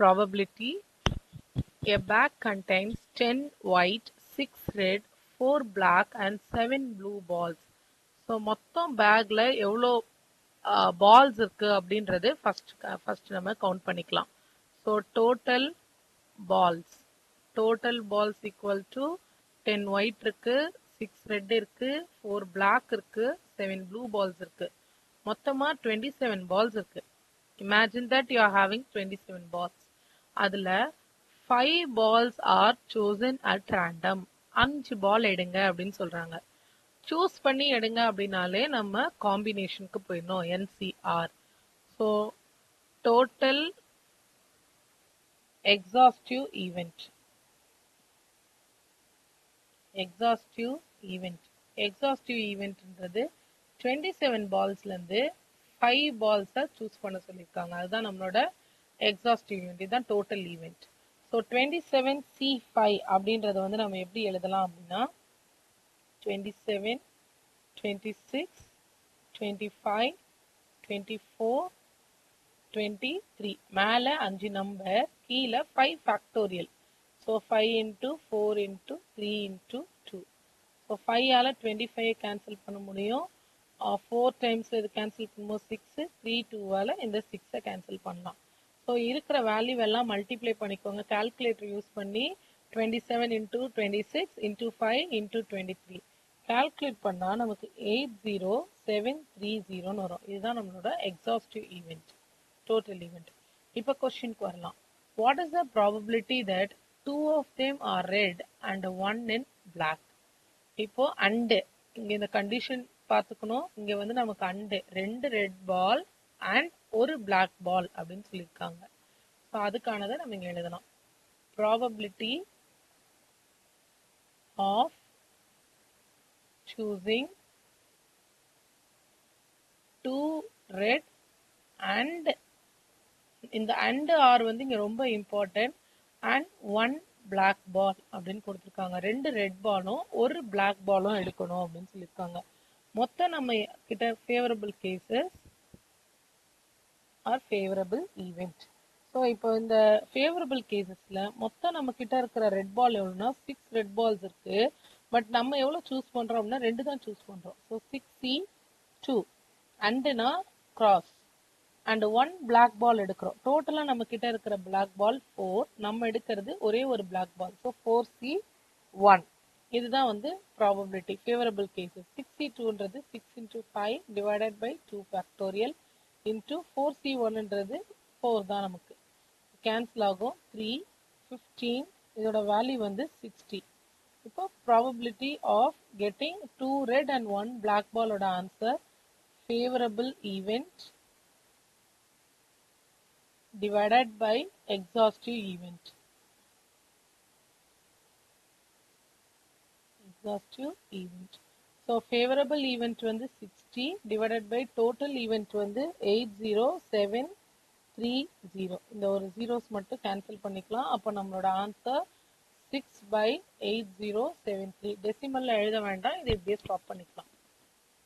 probability a bag contains 10 white, 6 red, 4 black and 7 blue balls. So மொத்தம் பேக்கில் எவ்வளோ balls இருக்குது அப்படின்றது ஃபர்ஸ்ட் ஃபர்ஸ்ட் நம்ம கவுண்ட் பண்ணிக்கலாம். So total balls total balls equal to ten white இருக்கு சிக்ஸ் ரெட் இருக்குது ஃபோர் பிளாக் இருக்குது செவன் ப்ளூ பால்ஸ் இருக்குது மொத்தமாக டுவெண்ட்டி செவன் பால்ஸ் இருக்குது imagine that you are having twenty seven balls அதுல five balls are chosen at random அஞ்சு ball எடுங்க அப்படின்னு சொல்றாங்க. சூஸ் பண்ணி எடுங்க அப்படின்னாலே நம்ம காம்பினேஷனுக்கு போயிடணும் nCr so total exhaustive event exhaustive event exhaustive ஈவெண்ட்ன்றது twenty seven பால்ஸ்லேருந்து ஃபைவ் பால்ஸை சூஸ் பண்ண சொல்லியிருக்காங்க. அதுதான் நம்மளோட எக்ஸாஸ்டிவ் ஈவெண்ட் இதுதான் total event so twenty seven C five அப்படின்றத வந்து நம்ம எப்படி எழுதலாம் அப்படின்னா twenty seven twenty six twenty five twenty four twenty three மேலே அஞ்சு நம்பர் கீழே five factorial so five into four into three into two so ஃபைவால் twenty five cancel பண்ண முடியும். Uh, ஃபோர் டைம்ஸ் இது கேன்சல் பண்ணும்போது சிக்ஸு த்ரீ டூவால் இந்த சிக்ஸை கேன்சல் பண்ணலாம். ஸோ இருக்கிற வேல்யூ எல்லாம் மல்டிப்ளை பண்ணிக்கோங்க. கால்குலேட்டர் யூஸ் பண்ணி twenty seven into twenty six into five into twenty three calculate பண்ணால் நமக்கு எயிட் ஜீரோ செவன் த்ரீ ஜீரோன்னு வரும். இதுதான் நம்மளோட எக்ஸாஸ்டிவ் ஈவெண்ட் டோட்டல் ஈவெண்ட் இப்போ கொஸ்டினுக்கு வரலாம். What is the probability that two of them are red and one in black இப்போ அண்டு. இங்கே இந்த கண்டிஷன் பார்த்துக்கணும். இங்கே வந்து நமக்கு அண்டு. ரெண்டு ரெட் பால் அண்ட் ஒரு பிளாக் பால் அப்படின்னு சொல்லியிருக்காங்க. ஸோ அதுக்கானதை நம்ம இங்க எழுதலாம். Probability of choosing two red and இந்த அண்ட் ஆர் வந்து இங்க ரொம்ப important and one black ball அப்படின்னு கொடுத்துருக்காங்க. ரெண்டு ரெட் பாலும் ஒரு பிளாக் பாலும் எடுக்கணும் அப்படின்னு சொல்லியிருக்காங்க. மொத்தம் நம்ம கிட்ட favourable cases are favourable event so இப்போ இந்த ஃபேவரபிள் கேசஸில் மொத்தம் நம்ம கிட்ட இருக்கிற ரெட் பால் எவ்வளோனா சிக்ஸ் ரெட் பால்ஸ் இருக்கு. பட் நம்ம எவ்வளோ சூஸ் பண்றோம் அப்படின்னா ரெண்டு தான் சூஸ் பண்றோம். So six C two அண்டுனா cross and one black ball எடுக்கிறோம். டோட்டலா நம்ம கிட்ட இருக்கிற பிளாக் பால் ஃபோர் நம்ம எடுக்கிறது ஒரே ஒரு black ball so four C one இதுதான் வந்து probability favourable cases six C டூன்றது six into five divided by two factorial into four C ஒன்ன்றது four தான் நமக்கு கேன்சல் ஆகும் த்ரீ ஃபிஃப்டீன் இதோட வேல்யூ வந்து சிக்ஸ்டி இப்போ probability of getting two red and one black பாலோட answer favourable event divided by exhaustive event. Exhaustive event. So favourable event வந்து sixty divided by total event வந்து 80730 இந்த ஒரு ஜீரோஸ் மட்டும் கேன்சல் பண்ணிக்கலாம். அப்போ நம்மளோட answer six by eight zero seven three டெசிமலில் எழுத வேண்டாம். இதை இப்படியே ஸ்டாப் பண்ணிக்கலாம்.